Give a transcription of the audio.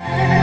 Never